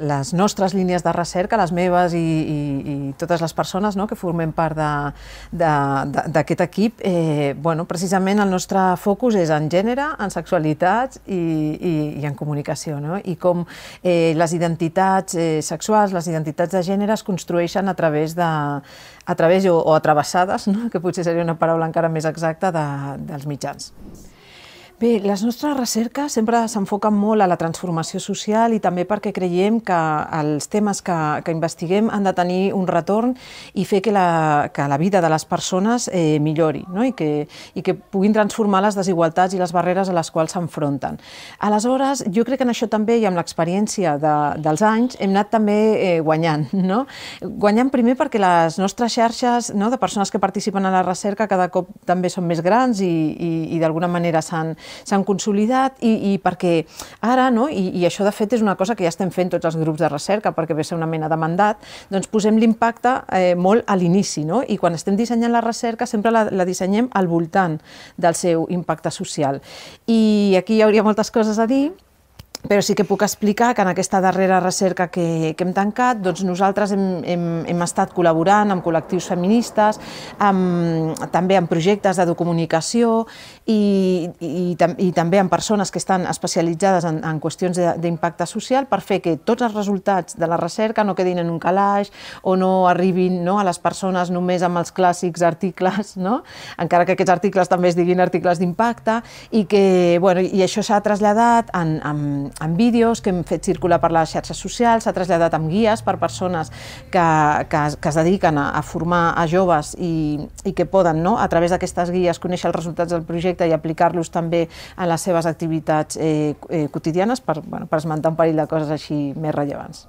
Les nostres línies de recerca, les meves i, i, i totes les persones no, que formem part d'aquest equip, eh, bueno, precisament el nostre focus és en gènere, en sexualitats i, i, i en comunicació, no? i com eh, les identitats eh, sexuals, les identitats de gènere es construeixen a través de a través o, o a travessades, no? que potser seria una paraula encara més exacta, de, dels mitjans. Bé, les nostres recerques sempre s'enfoquen molt a la transformació social i també perquè creiem que els temes que, que investiguem han de tenir un retorn i fer que la, que la vida de les persones eh, millori no? I, que, i que puguin transformar les desigualtats i les barreres a les quals s'enfronten. Aleshores, jo crec que en això també i amb l'experiència de, dels anys hem anat també eh, guanyant. No? Guanyant primer perquè les nostres xarxes no, de persones que participen a la recerca cada cop també són més grans i, i, i d'alguna manera s'han s'han consolidat i, i perquè ara, no, i, i això de fet és una cosa que ja estem fent tots els grups de recerca perquè ve ser una mena de mandat, doncs posem l'impacte eh, molt a l'inici, no? i quan estem dissenyant la recerca sempre la, la dissenyem al voltant del seu impacte social. I aquí hi hauria moltes coses a dir, però sí que puc explicar que en aquesta darrera recerca que, que hem tancat, doncs nosaltres hem, hem, hem estat col·laborant amb col·lectius feministes, amb, també amb projectes de comunicació i, i, i també amb persones que estan especialitzades en, en qüestions d'impacte social per fer que tots els resultats de la recerca no quedin en un calaix o no arribin no, a les persones només amb els clàssics articles, no? encara que aquests articles també es diguin articles d'impacte, i que bueno, i això s'ha traslladat en, en, amb vídeos que hem fet circular per les xarxes socials, s'ha traslladat amb guies per persones que, que, que es dediquen a, a formar a joves i, i que poden, no, a través d'aquestes guies, conèixer els resultats del projecte i aplicar-los també en les seves activitats eh, eh, quotidianes per, bueno, per esmentar un parell de coses així més rellevants.